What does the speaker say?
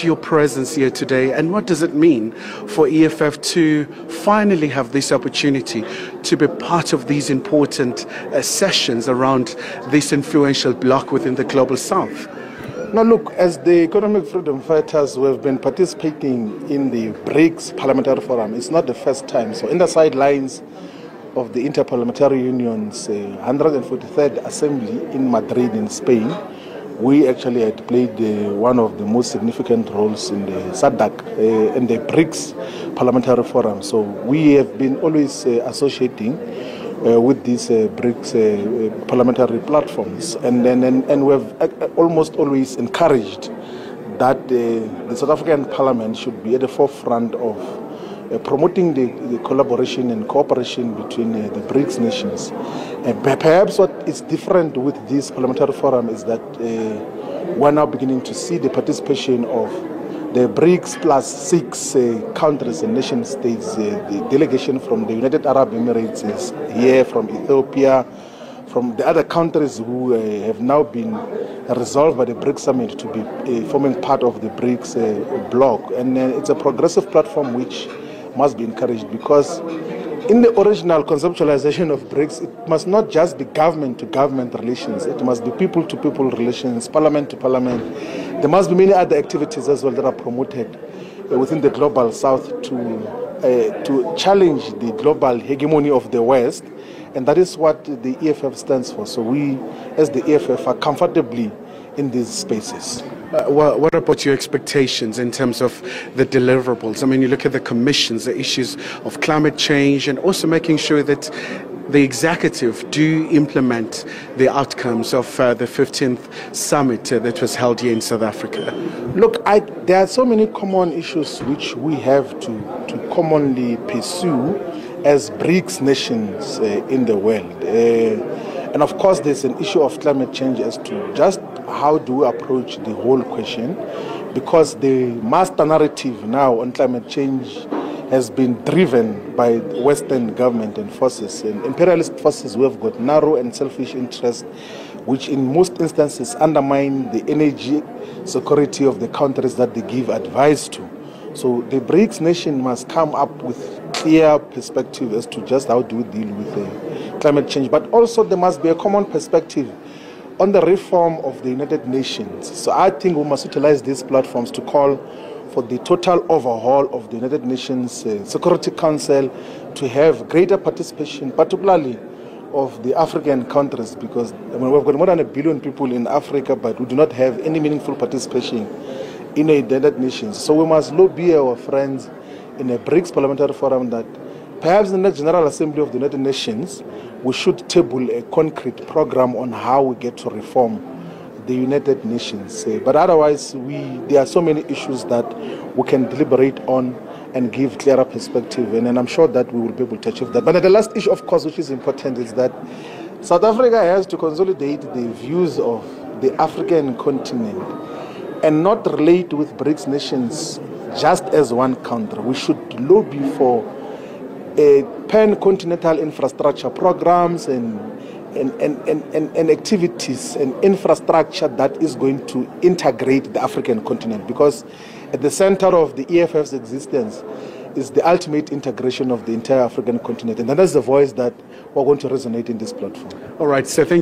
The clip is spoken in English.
your presence here today and what does it mean for EFF to finally have this opportunity to be part of these important uh, sessions around this influential bloc within the global south? Now, look, as the economic freedom fighters who have been participating in the BRICS Parliamentary Forum, it's not the first time. So, in the sidelines of the Interparliamentary Union's uh, 143rd Assembly in Madrid, in Spain, we actually had played uh, one of the most significant roles in the SADC, uh, in the BRICS Parliamentary Forum. So we have been always uh, associating uh, with these uh, BRICS parliamentary platforms, and and, and, and we have almost always encouraged that the South African Parliament should be at the forefront of promoting the, the, collaboration and cooperation between uh, the BRICS nations. Uh, perhaps what is different with this parliamentary forum is that we're now beginning to see the participation of the BRICS plus six uh, countries and nation states. Uh, the delegation from the United Arab Emirates is here, from Ethiopia, from the other countries who uh, have now been resolved by the BRICS summit to be forming part of the BRICS bloc. And it's a progressive platform which must be encouraged because in the original conceptualization of BRICS, it must not just be government to government relations, it must be people to people relations, parliament to parliament. There must be many other activities as well that are promoted uh, within the global south to, uh, to challenge the global hegemony of the West. And that is what the EFF stands for. So we, as the EFF, are comfortably in these spaces. Uh, what, what, about your expectations in terms of the deliverables? I mean, you look at the commissions, the issues of climate change, and also making sure that the executive do implement the outcomes of uh, the 15th summit uh, that was held here in South Africa? Look, I, there are so many common issues which we have to, to commonly pursue as BRICS nations uh, in the world. Uh, and of course, there's an issue of climate change as to just how do we approach the whole question, because the master narrative now on climate change has been driven by Western government and forces. And imperialist forces who have got narrow and selfish interests, which in most instances undermine the energy security of the countries that they give advice to. So the BRICS nation must come up with clear perspective as to just how do we deal with uh, climate change. But also there must be a common perspective on the reform of the United Nations. So I think we must utilize these platforms to call for the total overhaul of the United Nations uh, Security Council to have greater participation, particularly of the African countries, because I mean, we've got more than a billion people in Africa, but we do not have any meaningful participation in the United Nations. So we must lobby our friends in a BRICS Parliamentary Forum that perhaps in the next General Assembly of the United Nations, we should table a concrete program on how we get to reform the United Nations. Uh, but otherwise, we there are so many issues that we can deliberate on and give clearer perspective, and, and I'm sure that we will be able to achieve that. But the last issue, of course, which is important, is that South Africa has to consolidate the views of the African continent and not relate with BRICS nations just as one country. We should lobby for pan-continental infrastructure programs and and, and, and, and, activities and infrastructure that is going to integrate the African continent. Because at the center of the EFF's existence is the ultimate integration of the entire African continent. And that is the voice that we're going to resonate in this platform. All right, so thank